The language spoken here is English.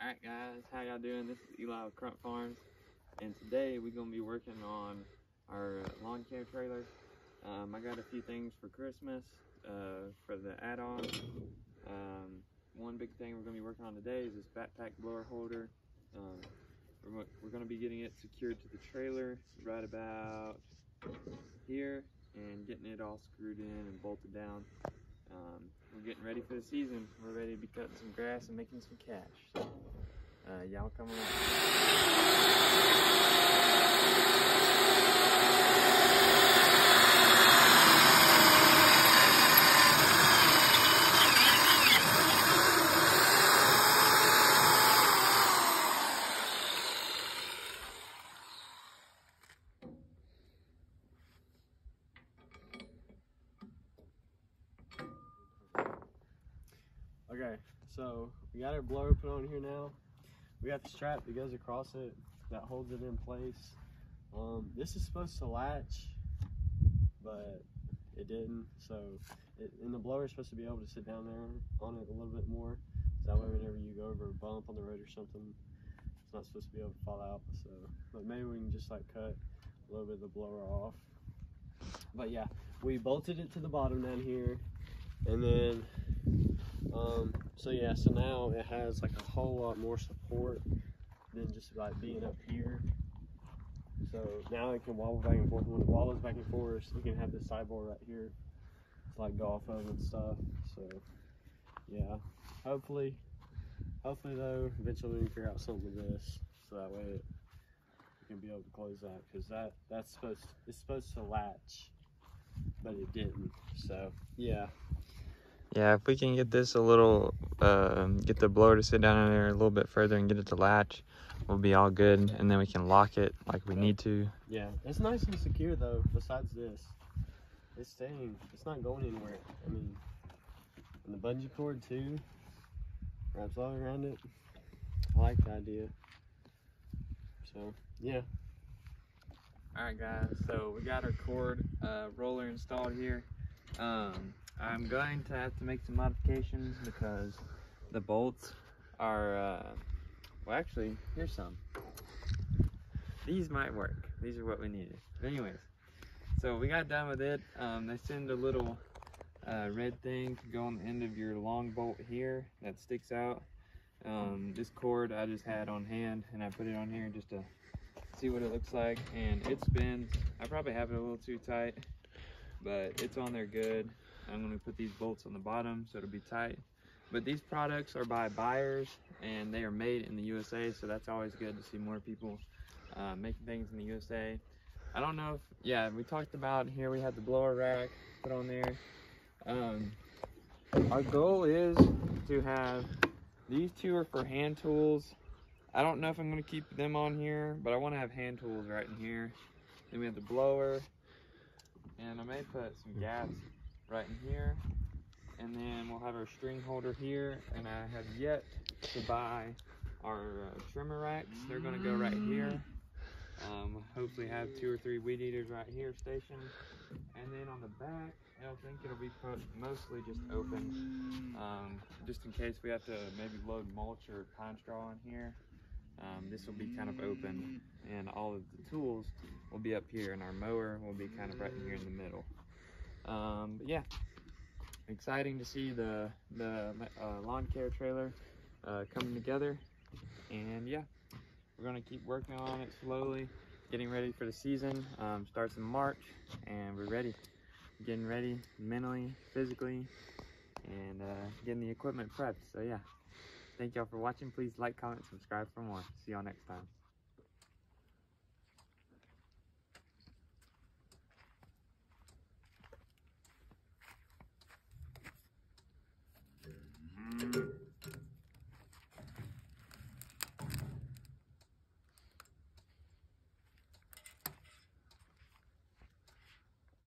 Alright guys, how y'all doing? This is Eli with Crump Farms and today we're going to be working on our lawn care trailer. Um, I got a few things for Christmas uh, for the add-on. Um, one big thing we're going to be working on today is this backpack blower holder. Um, we're, we're going to be getting it secured to the trailer right about here and getting it all screwed in and bolted down. Um, we're getting ready for the season. We're ready to be cutting some grass and making some cash. Uh, Okay, so we got our blower put on here now. We got the strap that goes across it that holds it in place. Um, this is supposed to latch, but it didn't. So, it, and the blower is supposed to be able to sit down there on it a little bit more. So that way, whenever you go over a bump on the road or something, it's not supposed to be able to fall out. So, but maybe we can just like cut a little bit of the blower off. But yeah, we bolted it to the bottom down here, and then so yeah, so now it has like a whole lot more support than just like being up here. So now it can wobble back and forth. When it wobbles back and forth, you can have this sideboard right here to like go off of and stuff. So yeah, hopefully, hopefully though, eventually we can figure out something with this, so that way it, we can be able to close that because that that's supposed it's supposed to latch, but it didn't. So yeah. Yeah, if we can get this a little, uh, get the blower to sit down in there a little bit further and get it to latch, we'll be all good. And then we can lock it like we need to. Yeah, it's nice and secure though. Besides this, it's staying. It's not going anywhere. I mean, and the bungee cord too wraps all around it. I like the idea. So yeah. All right, guys. So we got our cord uh, roller installed here. Um, I'm going to have to make some modifications because the bolts are, uh, well actually, here's some. These might work. These are what we needed. But anyways, so we got done with it. Um, they send a little uh, red thing to go on the end of your long bolt here that sticks out. Um, this cord I just had on hand and I put it on here just to see what it looks like and it spins. I probably have it a little too tight, but it's on there good. I'm going to put these bolts on the bottom so it'll be tight. But these products are by Buyers and they are made in the USA, so that's always good to see more people uh, making things in the USA. I don't know if, yeah, we talked about here we had the blower rack put on there. Um, our goal is to have, these two are for hand tools. I don't know if I'm going to keep them on here, but I want to have hand tools right in here. Then we have the blower, and I may put some gaps right in here. And then we'll have our string holder here. And I have yet to buy our uh, trimmer racks. They're gonna go right here. Um, hopefully have two or three weed eaters right here stationed. And then on the back, I think it'll be mostly just open, um, just in case we have to maybe load mulch or pine straw in here. Um, this will be kind of open and all of the tools will be up here and our mower will be kind of right here in the middle. Um, but yeah, exciting to see the, the uh, lawn care trailer uh, coming together. And yeah, we're gonna keep working on it slowly, getting ready for the season. Um, starts in March and we're ready. Getting ready mentally, physically, and uh, getting the equipment prepped. So yeah, thank y'all for watching. Please like, comment, subscribe for more. See y'all next time.